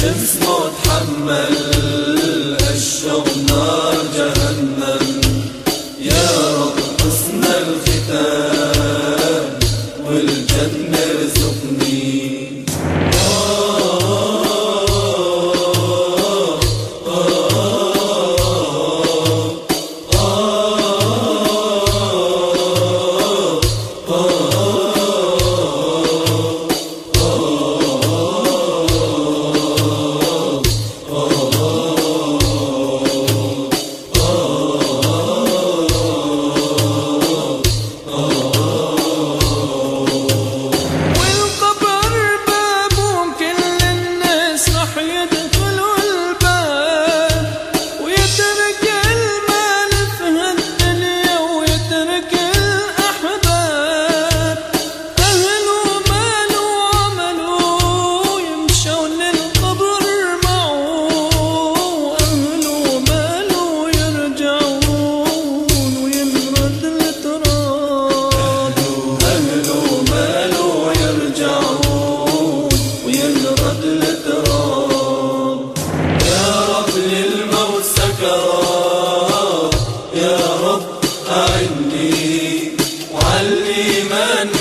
شمس متحمل الشوق نار جهنم. يا رب حسن الختام.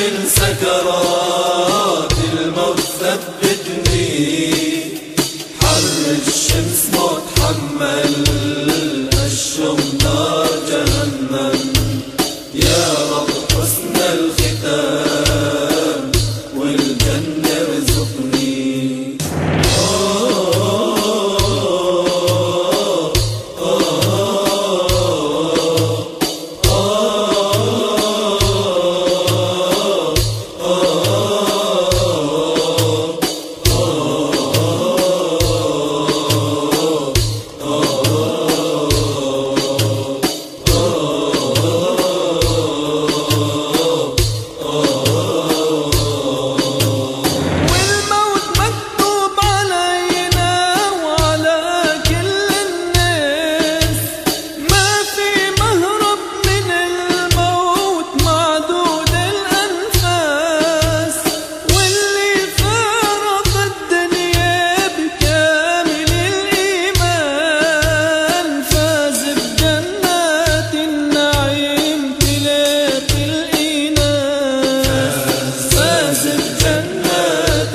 من سكرات الموت ثبتني. حر الشمس مرة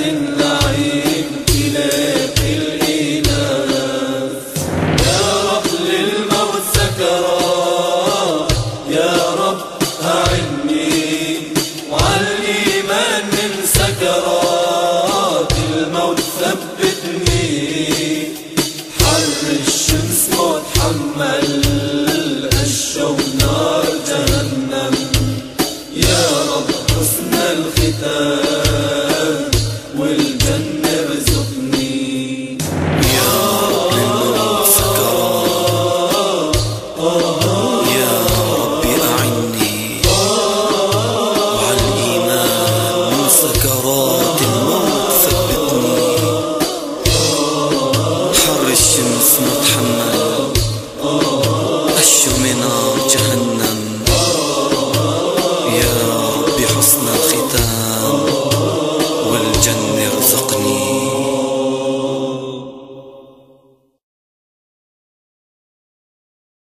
النعيم إليك الإناث يا رب للموت سكرات يا رب أعني وعلى الإيمان من سكرات الموت ثبتني حر الشمس متحمل الشوق نار جهنم يا رب حسن الختام.